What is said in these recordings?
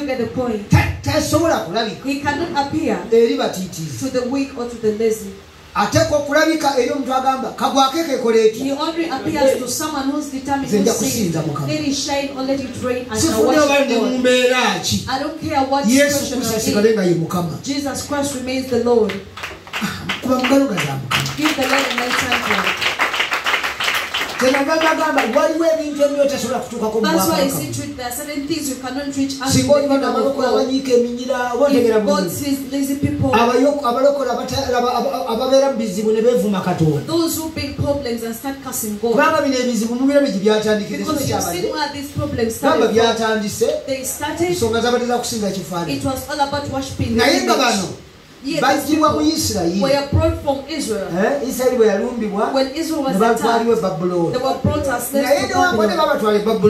Do get the point? Ta- tasobola kulabika He cannot appear eri batiitiizi to the weak or to the lazy. ateeka okulabika eri omuntu agamba kagwake kekola He only appears to someone who's determined Nze to nja say, kusinza Mukama. let it shine or let it rain and shall sifune oba worship ndi mu God. mbeera ki I don't care what yesu situation kristo you're asigale nga ye mukama Jesus Christ remains the Lord. Ah, kuba mugalo ga mukama Give the Lord a nice bagamba waliwo ebintu ebyo otasobola kutuukako That's why I bwakabaka see to it, there are certain things you cannot reach out to singa the oli kingdom of banabalokole God. abanyiika eminyira oba otegera If God bulungi sees lazy people, ababeera mu bizibu ne beevuma katonda those who bring problems and start cussing God. kubanga bino ebizibu mubirabe gye byatandikira Because you've seen ekyabadde where these problems started byatandise. They started, ensonga zabadde za kusinza it was all about nga bano image. Yet these mu people isirayiri were brought from Israel. Eh, isirayiri bwe yalumbibwa When Israel ne was batwalibwa e they were brought as naye slaves newankubadde babatwala But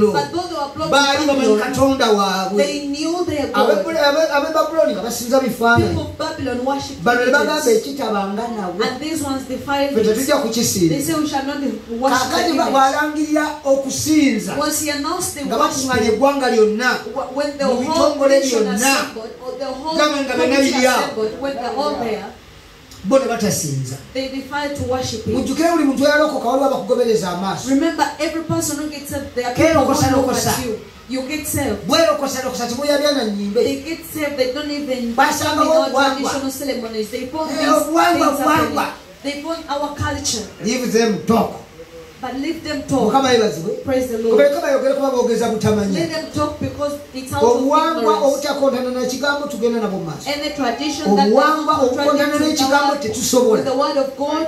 they were baali bamanyi Babylon, katonda waabwe. they knew their Abe- God. abe- ab'e babuloni nga basinza People bifaananyi of Babylon worshipped bano ne bagamba ekitabanga nabo And these ones defiled fe tetujja They kukisinza say we shall not worship kakati bw'alangirira okusinza Once he announced the nga bakuŋŋanya eggwanga lyonna Mu whole bitongole byonna. assembled, or the whole Gamba nga bonna biri awo. Assembled, when they're all there, bo ne batasinza they defiled to worship mujjukire buli muntu eyalokoka waliwo abakugobereza amaaso Remember, every person who gets saved, there are Kera people okosa who look n'okosa. at you. Get saved. bwerokoserokosa tibuyabya na nyimbe They get saved. They don't even Basanga come in our obuwangwa. traditional ceremonies. They found Eh, these obuwangwa, things They found our culture. leave them talk But leave them talk. Praise the Lord. kubaleka bayogere kuba boogeza butamanya Let them talk because it's out of ignorance. obutakontana nekigambo tugenda nabo mu maaso Any tradition that Obuwangwa does not contradict with the word- tetusobola. with the word of God,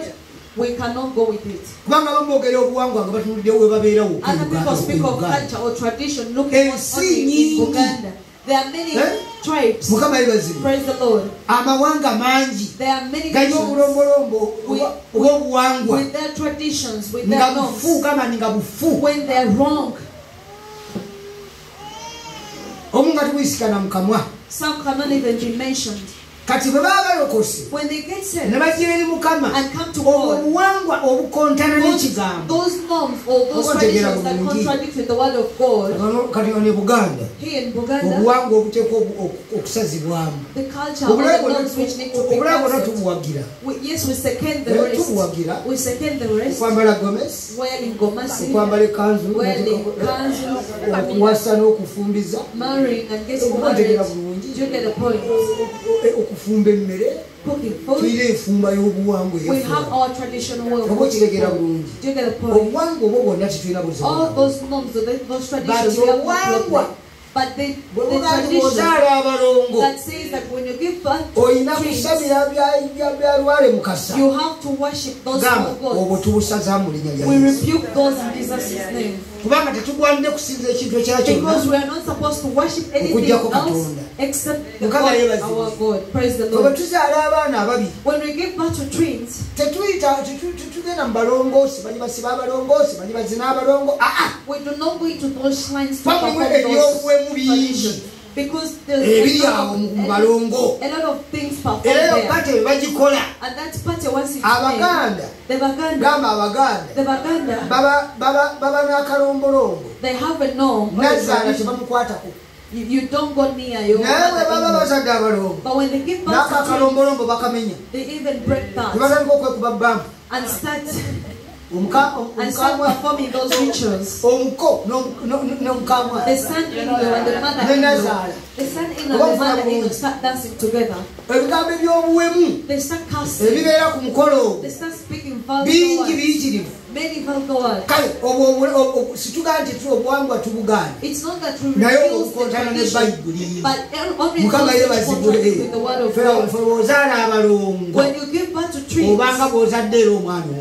we cannot go with it. kubanga bamwogera obuwangwa nga batunulidde we babeerawo Other people speak of culture or tradition looking Ensi only in nyingi. Uganda. There are many Eh? tribes. mukama yebazibwe Praise the Lord. amawanga mangi There are many galina nations obulombolombo with, oba- obw'obuwangwa with their traditions, with nga their bufu norms. gamba ni nga bufu When they're wrong, omu nga tubwisikana mu kamwa some cannot even be mentioned. Kati bwe baba balokose When they get ne bajja eri mukama and come to obwo God, obuwangwa obukontana those, n'ekigambo those norms or those traditions that contradict the word of God, Kano- kati nga ne buganda here in Buganda, obuwangwa obuteekwa obu- oku- okusazibwamu. the culture obulabe the bwonna norms which need to be obulabe tubuwagira yes, we second the Eh, rest. tubuwagira We second the rest. okwambala gomasi, okwambala ekanzu okuwasa n'okufumbiza marrying and getting Oba married. ntegera bulungi Do you get the point? okufumba emmere Cooking enfumba y'obuwangwa We have our traditional of oba cooking okitegera food. bulungi Do you get the point? obuwangwa obwo bwonna tetulina buzibu All those norms, those, those traditions, But we have no obuwangwa, problem. But the, the tradition that says that when you give birth to twins, you have to worship those gamba small obwo gods. tubusaza mu linnya lya We rebuke those in Jesus' name. Kubanga tetugwanidde kusinza ekintu ekya Because kyonna we are not supposed to worship anything else Katonda. except the Mukama God, our God. Praise the Lord. tuzaala abaana ababiri When we give birth to twins, tetuyita tetu- tetugenda mu balongoosi bali basiba abalongoosi bali bazina abalongo aa we do not go into those lines to Wabula perform ebyobuwemu bingi. Because there's ebiri a awo lot, mu of, balongo a lot of things performed era eyo there. kate bwe bagikola. And that party once it's made, abaganda. The Baganda, gamba abaganda. The Baganda, baba baba- baba n'akalombolombo. They have a norm. or nazaala tebamukwatako You, you don't go near your naye bwe baba mother-in-law. bazadde abalongo But when they give birth to bakamenya. they even break that. Tebatandika okwekuba bampu and start Omuka- um, and start omukamwa performing those rituals. omuko n'omu- n'o- n'omukamwa The son-in-law and the mother-in-law, the son-in-law and the mother-in-law start dancing together. They start cursing. ebibeera ku mukolo They start speaking vulgar words. Many vulgar words. kale obwo obwo- obwo- nti obuwangwa tubugaana It's not that we naye obukontana ne bayibuli mukama those ye which contradict bazigule with the word of eh, fe bw'ozaala abalongo obanga bw'ozadde era omwana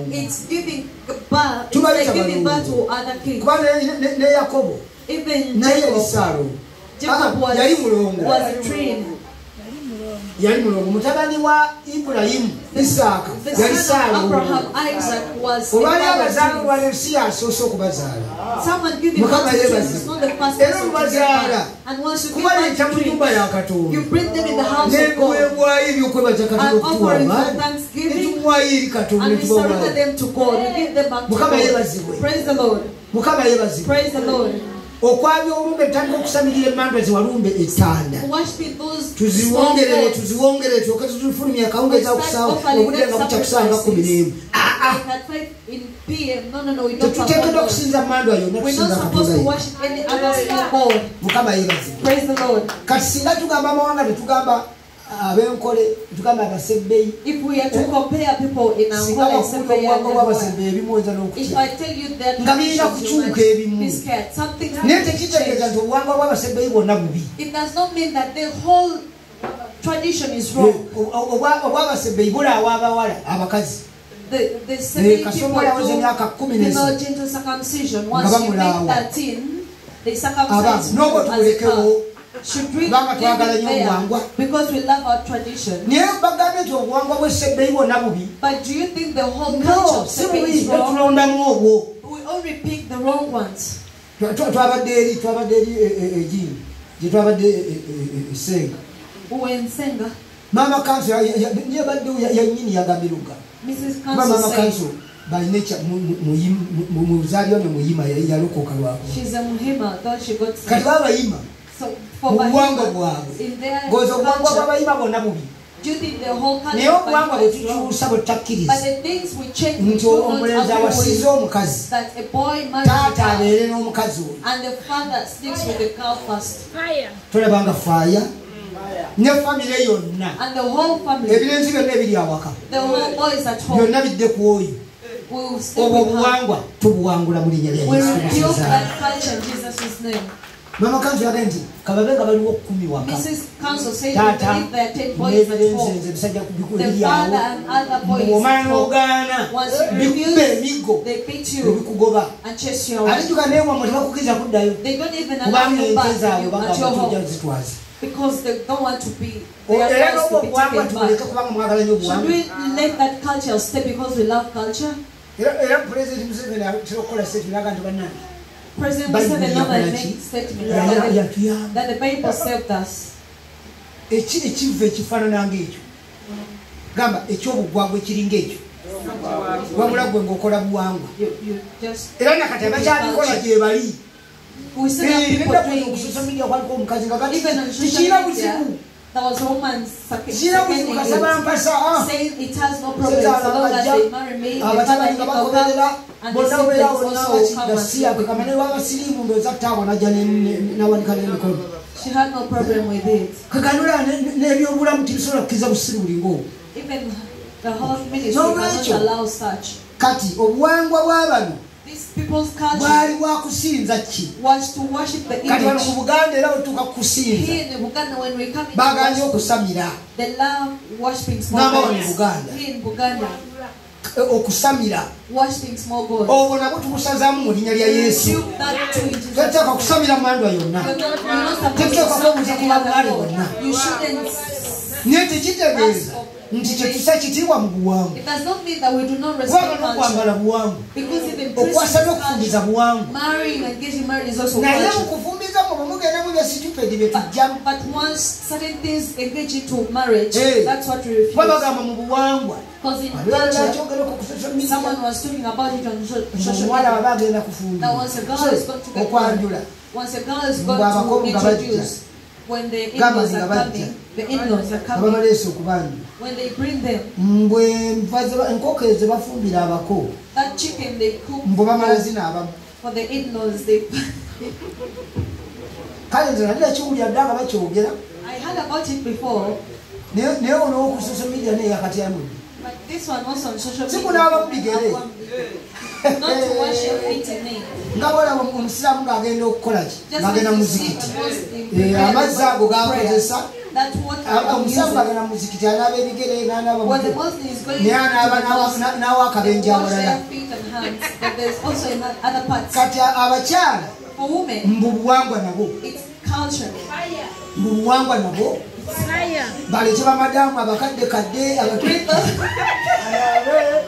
omukuba ne yakobo. Naye yali saalomo ah, yali mulongo. yali mulongo. Mutabani wa ibulayimu isaaka yali saalomo olwali abazaala olwaleero si yasoose okubazaala. Mukama yebaza era omubazaala. kubaleeta mu nyumba ya katonda. n'ebiweebwayo ebyokwebaza katonda okutuwa amaanyi temwayiiri katonmukama yebazibwe okwabya olumbe tutandika okusamirira emandwa ziwalumbe etanda tuziwongerere tuziwongerere tyoke tuzifulumya akawungeza okusawa obudde nga bukyakusanga ku mirimu tetuteekedwa okusinza mandwa yonamukama yebazibwe kati singa tugamba amawanga tetugamba abenkole abasebbeyi If we are to compare people in singa Ankole, wakuula and obuwangwa everywhere, if I tell you that Nga birina traditions, you kukyuka ebimu. Something naye has to tekitegeeza change. nti obuwangwa bw'abasebbeyi bwonna bubi It does not mean that the whole tradition is wrong. Obw'abasebbeyi bulaawa abawala abakazi The the Sebei people olawoza do emyaka kumi. Once Nga you bamulaawa. make 13, they circumcise Abantu, n'obwo tubulekewo. Should we Kubanga leave twagala it nnyo there obuwangwa. because we love our tradition? naye bagambye nti obuwangwa bw'essebbeyi bwonna bubi But do you think the whole culture no of si is wrong? We only pick the wrong ones. Twa- twa- twabadde eri twabadde eri egini eh, eh, eh, gye twabadde esenga We were in Senga. Ah. maama kanso yabaddewo yanyini yagamiruga Mrs. kuba maama Council kanso ne muyima yalokoka lwako she's a Muhima, though she got kati. mu buwangwa bwabwe ngoza obuwangwa bw'abayima bonna bubi. Naye obuwangwa bwe tukyusa bwe tutakkiriza nti omulenzi awasize omukazi. taata abeere n'omukazi oyo. Tolabanga faaya ne famire yonna. Ebirenzi byonna ebiri awaka. Byonna bidde ku oyo. Obwo obuwangwa tubuwangula mu linnya lya yesu rebuke Kristo. that culture in Jesus' name. mama kanso yage nti kababe nga baliwo okukumi waka Mrs. Council said we taata believe 10 boys at n'ebirenzi ebisajja The father and other boys omwana n'ogaana bikuba refuse, emiggo they beat you ebikugoba and chase you away. ate juga neewamwe tebakukiriza kuddayo They don't even allow kubanga ente zaabwe you at your home zitwaza because they don't want to be. They are forced to be taken back. kubanga mwagala nnyo Should we let that culture stay because we love culture? yatuyamba eki ekiva ekifaanana ngaekyo gamba ekyobugwagwa ekiringa ekyo wabula gwe ngaokola buwangwa era nakati abakyabikola gyebali omukazi nga kati. Tikiina buzibu There was a woman second, seconding it, saying it has no problem, so long as they marry me, the father abatabani give nga a bagoberera cup, and the bonna siblings obeera bonna also come and bakigasiya sleep with kamane me. wabasirimu ndooza taabo najja nawanika n'emikono She had no problem with it. kakanula n'ebyobulamu tibisobola kukkiriza busiri buli Even the whole ministry cannot allow such. kati obuwangwa bw'abano These people's culture bwali bwa kusinza ki was to worship the kati wano ku buganda era wetuuka ku kusinza Here in Buganda, when we come into bagambye worship, okusamira they love worshiping small Namba wano gods. Buganda. okusamira. Obwo nabwo mu linnya lya yesu. tetuteeka kusamira mandwa yonna. Tetuteeka kwebuuza ku bonna. Naye tekitegeeza nti kyetusa kitiibwa mu buwangu kwagala okwambala buwangu okwasa n'okufumbiza buwangu naye mu kufumbiza mu byesitupedi byetujjamu bagamba mu buwangwa abeera kyogera Waliwo culture, akyogereko ku social media someone was talking about it on social media. aba agenda kufumbira That once a girl is going to get married, once a girl is going to introduce, when the in-laws are coming, the in-laws are coming, when they bring them, mbwe nva ze ba- enkoko ezo ze bafumbira abako that chicken they cook mbwe bamala zina abamu for the in-laws, they. kale nze nali nakiwulira dda nga bakyogera. I heard about it before, naye naye onowo ku social media naye sikunaaba mubigere nga bolaba omusiraamu ng'agenda okukola ki ngagenda muzikiti amazzi ago gakozesa omusaamu ngagenda muzikiti anaaba ebigere nanaaba naye anaaba nawa akabenje awalala kati abakyala mbu buwangwa nabo. mbu buwangwa nabo. Balete bamadamu abakadde kadde abatu-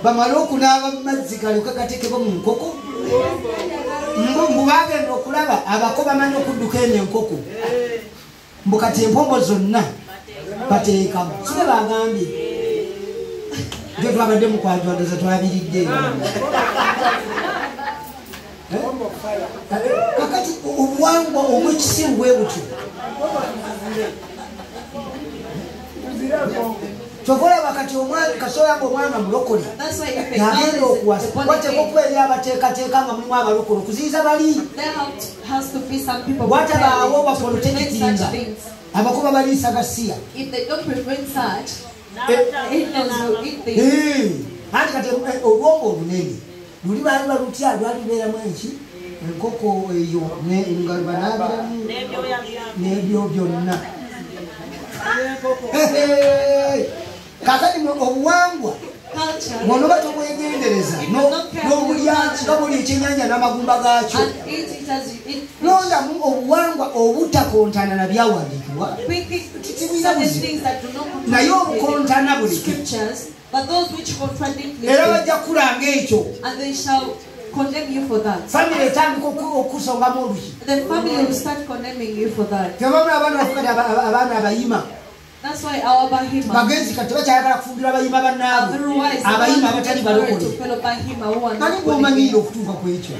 bamale okunaaba mu mazzi galyoke gatekebwe mu nkoko. Mbu mbu bagenda okulaba abako bamanyi okudduka eno enkoko. Mbu kati empombo zonna bateekamu. Sibe bagambye jo twabadde mukwanjwandaza twabiridde. Kakati obuwangwa obwekisiru bwe butyo kyovaolaba kati kasoya nga omwana mulokole yagenda okuwasa. Wateka okuba eri abateekateeka nga mulimu abalokole okuziyiza bali? Watabaawo bapolotekitinga abakuba baliisa gasiya anti kati eh, obwongo obunene. Luli baali balutya lwalibeeramu enki? Enkoko eyo nga banaabiramu n'ebyo byonna. kakati obuwangwa muno ba tobwegendereza n'obulyaki babuli ekyennyanja n'amagumba gaakyo londamu obuwangwa obutakontana na byawandiikibwa naye obukontana buli era bajja kukulanga ekyo condemn you for that. Family etandika okusongamu oluki. The family will start condemning you for that. Tebamwe abaana abaana abayima. bagenzi kati bakyayagala kufumbira abayimba bannaabwe abayimba abatali balokole. ani gomanyidde okutuuka ku ekyo?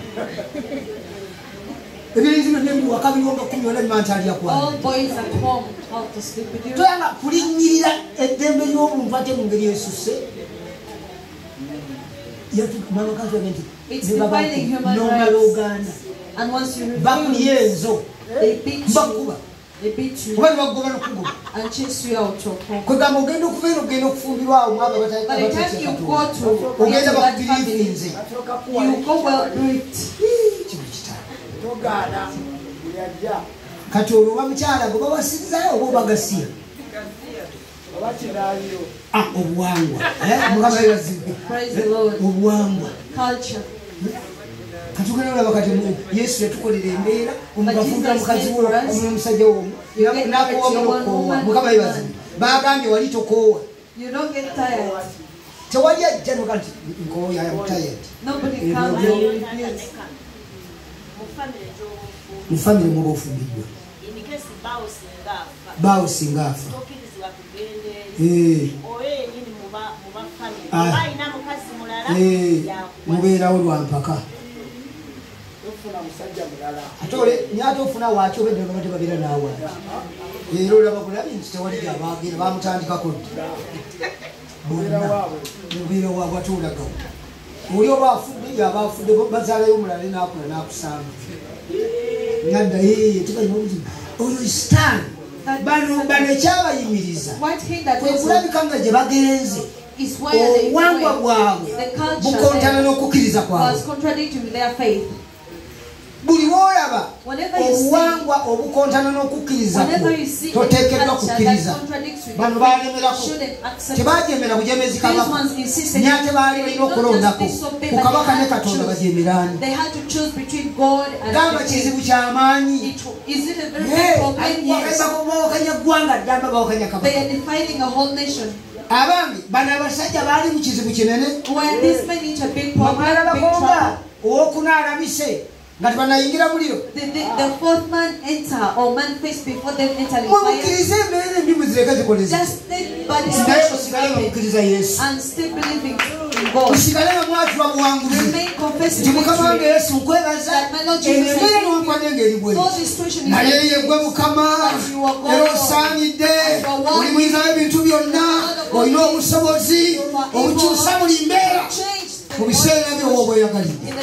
Ebyenzi byonna ebiri waka biyonga kumi ona bimanta alya kwatoyala kulinyirira eddembe ly'omuntu ate mu ngeri esuse yatumalokazage nti nebabanomala uganda. Bakulya enzo. bakuba you. They beat you kuba nebagoba nokugoba and chase you out of home. kwegamba ogenda okuva eno ogenda okufumbirwa mwaba the time you go to ogenda into that bakubiriifinze family, you go well briefed. kino kitala togaana buli ajja kati olwo oba mukyala gwe bawasirizayo oba obagasiya oba Ah, obuwangwa. Eh, mukama yebazibwe Praise the Lord. obuwangwa Culture. katugenda olaba kati mu- yesu yatukolera embeera omuntu But afumbira Jesus mukazi made wo for us. omuna omusajja womu You get married nakoowa to one mulokoowa woman, mukama one yebazibwe man. bagambye wali tokoowa You don't get tired. tewali ajja noga nti nkooya yamutayad Nobody Eh, comes no, and no. reveals. mu famire muba ofumbidwa baawo singa afa Eh, Ah. eh, mubeerawo lwampaka tofuna musajja mulala. Ate ole nyate ofuna waaki obedde olaba tebabeera naawaaki era olaba kulabi nti tewali gyabagenda bamutandikako ddi? Mubeera bonna waabwe. Mubeera waabwe ate olagawo oli oba afudde yaba afudde bazaalayo omulala nakula nakusanga nadda tebalina obuzibu oyo sitaani. Bano bano ekyabayimiriza What hindered kwe them kulabika nga gye bagenze is where they obuwangwa went. bwabwe The culture bukontana n'okukkiriza kwabwe buli woolaba obuwangwa obukontana n'okukkiriza toteekeddwa kukkiriza. bano balemerako tebagyemera bujemezi kabaka. nyate baali balina okulondako. ku kabaka ne katonda bagyemeraani gamba kizibu kyamaanyi. Bawakanya ggwanga ddamba bawakanya kabaka. Abambi bano abasajja baali mu kizibu kinene. Omwana into a big problem, big bamwalalako nga trouble. owokuna alabise nga tebanayingira muliro The, the, the fourth man enter or man face before them enter the fire. mwemukkirize embeera embi muzireke zikoleze Just think bad naye situations musigale nga happen mukkiriza yesu and still believing in God. musigale nga mwatula buwanguzi nti mukama wange victory. yesu nkwebaza That my Lord Jesus embeera said, newakwadde engeri bwe Though the situation is naye like yegwe this, mukama But you are God. era osaanidde And you are oli muyinza w'ebintu byonna olina obusobozi obukyusa buli mbeera change mu biseera world byowa obweyagalidde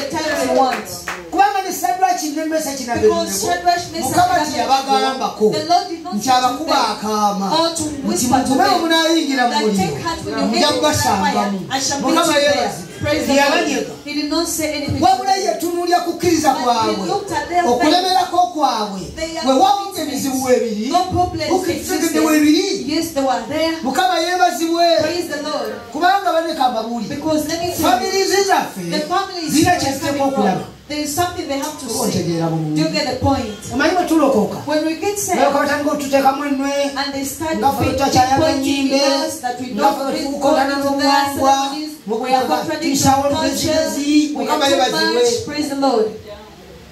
ne sadraki ne Because nabenego Shadrach, Meshach, mukama and teyabagambako Abednego, the Lord did not nti abakuba akaama nti whisper to mugume them, omunaayingira mu muliro take heart when you mujja enter the kubasangamu I shall meet mukama you there. Praise the Lord. He did not say anything. wabula to ye them. tunuulya kukkiriza kwabwe he looked at their faith. okulemerako kwabwe They are bwe wawuga committed. ebizibu weebiri No problems bukitegedde existed. weebiri Yes, they were there. mukama yeebazibwe Praise the Lord. kubanga baneka amawulire Because let me tell you, famirizi zaffe the families zirina where they're kyeziteeka coming okulaba there is something they have to say. Do you get the point? omanyi bwe tulokoka When we get saved, balyoka batandika otuteekamu ennwe and they start pointing tutakyayagala pointing nnyimbe fingers that we don't ffe God into ceremonies, we are contradicting tusawo culture, we are too much. Praise the Lord.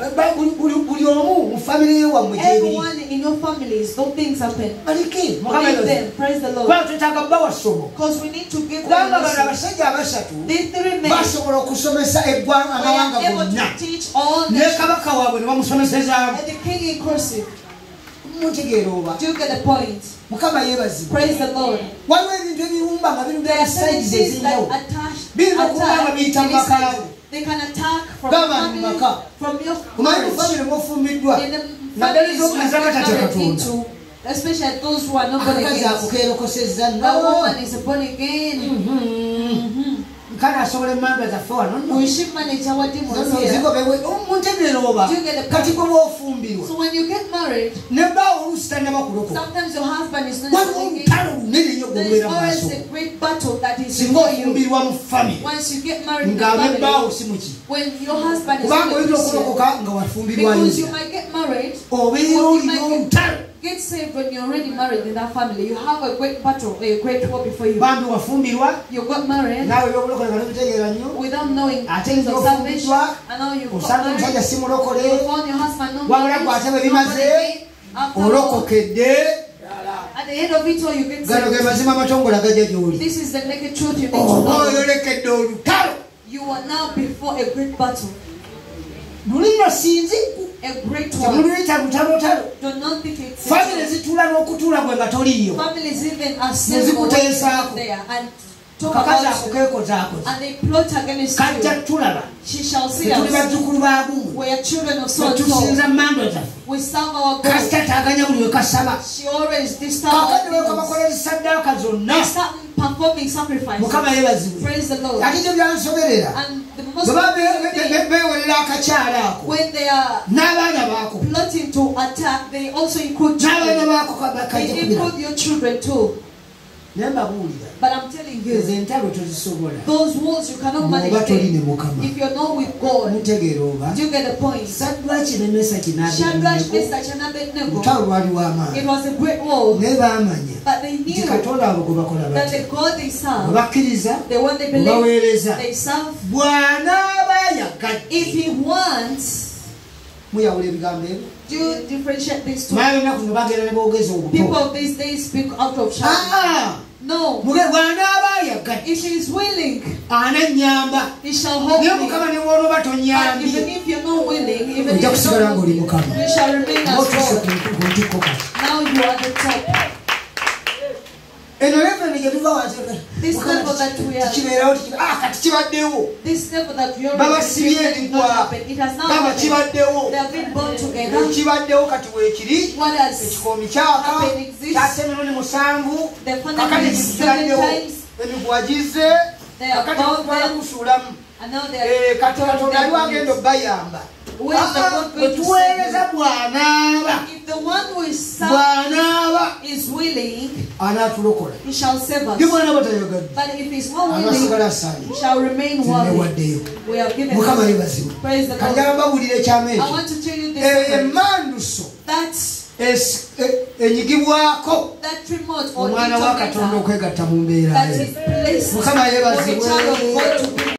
Eh, ba- buli- omu mu famire wammwe gyebiri Everyone in your families, those things happen. balike mukama Believe yebaze. them. Praise the Lord. kubanga twetaaga bawa ssomo Because we need to give them kubanga bano abasajja abasatu These three men basobola okusomesa eggwanga amawanga able gonna to teach all ne kabaka waabwe ne bamusomesezaamu And the king in cursive. mutegeera oba Do you get the point? mukama yeebazibwa Praise the Lord. waliwo ebintu ebirumba nga There birumba are certain sides things that ezinjawo attach, Biyinza okuba nga attack biyita mu any maka side. go. They can attack from family, from your kumanyi mu marriage. famire mwofumbiddwa In the naddala families you have ez'abatatya been married katonda into, especially those who are not born again. keerokosezza woman is born again. Mhm. Kale asobola emmanga zaffe wano nno We oh, should manage our demons Nno here. zigobewe muntegeera oba Do you get the kati gwe bwofumbirwa So when you get married, oluusi tannaba sometimes your husband is not waliwo born again. olutalo lunene nnyo always maaso a great battle that is singa ofumbirwa mu famire Once you get married in the ng'abebbaawo family, si muki when your husband is kubanga oyinza okulokoka nga wafumbirwayo because you might get married, obeera olina olutalo get saved when you're already married in that family. You have a great battle, a great war before you. bambi wafumbirwa You got married naawe ebyobulokola nga tobitegeera nnyo without knowing Ate things of salvation, and now you got osanga omusajja married. You found your husband not Wabula married, gw'ate bwe bimaze. After all, olokokedde at the end of it all, you get gano ge saved. mazima amatongola gajja gy'oli This is the naked truth you need to oba know. oyolekedde olutalo You are now before a great battle, sinziku a great war. temuluyita lutalotalo Do not think it's famire zituula n'okutuula gwe nga toliiyo families even are Nezikuteesaako. And kakazi ako about you keekozaakoza and they plot against kajja you. tulaba She shall see tetuli us. bazzukulu ba We are children of so and so. mando zaffe We serve our God. buli we kasaba She always disturb kakati wekabakola demons. zonna performing sacrifices. mukama yeebazibwe Praise the Lord. ate kyo byansoberera And the most bwe important akakyala ako when they are n'abaana baako plotting to attack, they also include n'abaana children. baako kajja kubira include your children too. Naye mbabuulira But I'm telling ezo you, entalo tozisobola those wars you cannot manage bw'oba toli ne them. mukama. If you're not with God, mutegeera oba do you get the point? saddwaki ne mesaki Shadrach, n'abedunego Meshach, and Abednego, olutalo it was a great baamanya But they nti knew katonda abo gwe bakola that the God they serve, bakkiriza the one they believe, baweereza they serve, bw'anaaba yagadde if He wants, muyawula ebigambo ebyo do you differentiate these two? maye lunaku no bagenda ne boogeza People obuto these days speak out of shame. aa ah! No. muge bw'anaaba yagadde If He is willing, He shall hold naye me. mukama ne woonooba But even if you're not willing, even if ojja you kusigala ng'oli don't, mukama you shall remain as ngaotuuse God. ku ntikko kati Now you are the top. Eno leveni gye tuva This level that we are- kikibeerawo kati kibaddewo This level that we are babasibye representing did not enigwa happen. It has now kibaddewo been born together. kibaddewo kati weekiri What has ekikoomi kyaka kyase emirundi musanvu kakati fundament is kibaddewo times, They are kakati kusuulamu and now they Eh, are kati katonda wagenda Is the God going to wetuweereza bw'anaaba If the one who is bw'anaaba is willing, he shall save us. But if he's not willing, he shall remain worthy. We are given. mukama Praise the Lord. kanjala mbawulira ekyama I want to tell you this. emmanduso That es- e- enyigibwako that remote or omwana wa katonda okwegatta mu mbeera ye Mukama yeebazibwe.